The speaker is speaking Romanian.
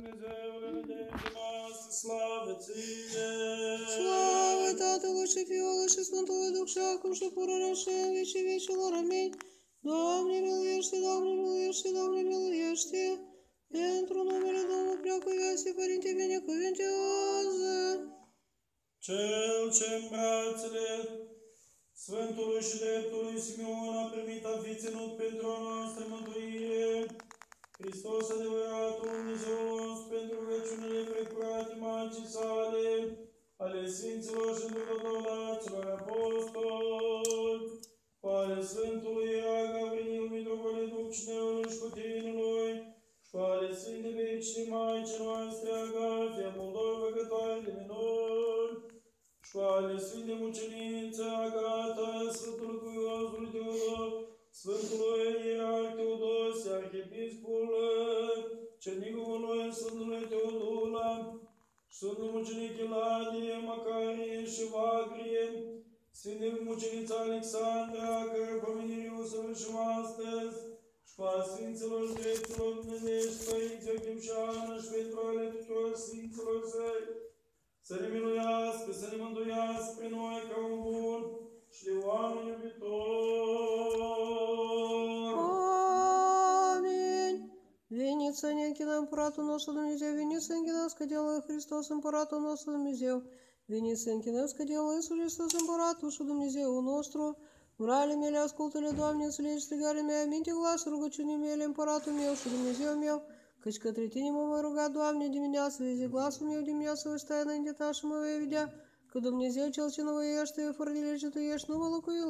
Dumnezeule, de noastră, slavă ție! Slavă Tatălui și Fiului și Sfântului Duh și acum și pururea și în vecii vecilor. Amin. Doamne miluiește, Doamne miluiește, Doamne miluiește! Pentru numele Domnului Preacuvioase, Părinte, binecuvintează! Cel ce în brațele Sfântului și Dreptului Simeon a primit a fi ținut pentru a noastră mântuire, Hristos adevărat, Sfântului Ierar Gavril, Mitropolit Duccineului și Cutinului, și cu ale Sfinte Vecii Maicii noastre Agafia, Moldova, Cătoare de Minori, și cu ale Sfinte Mucenițe Agata, Sfântului Curiosului Teodor, Sfântului Ierar Teodosie, Arhiepiscul Cernicul noi, Sfântului Teodula, Sfântul Mucenic Eladie, Macarie și Vagrie, Sfinte Mucenița Alexandra, care pomenire o săvârșim astăzi, și pa Sfinților Dreptilor Dumnezești, Părinți Iachim și pentru ale tuturor Sfinților Săi, să ne miluiască, să ne mântuiască pe noi ca un bun și de oameni iubitor. Amin. Veniți să ne închinăm Împăratul nostru Dumnezeu, veniți să închinați că deală Hristos Împăratul nostru Dumnezeu, Vinisenkinas, kad jie laisvus imperatus, судомнизе у ностру, Брали меля скултали давние слежцы гарами, аминти глаз ругачу не мели императу мел, судомнизе умел, качка третине мова руга давни деменяться, вези глаз умел деменяться, выстаяна интиташи мова видя, кадом незе челчинова ешь, ты фордилечи ты ешь, ну волоку и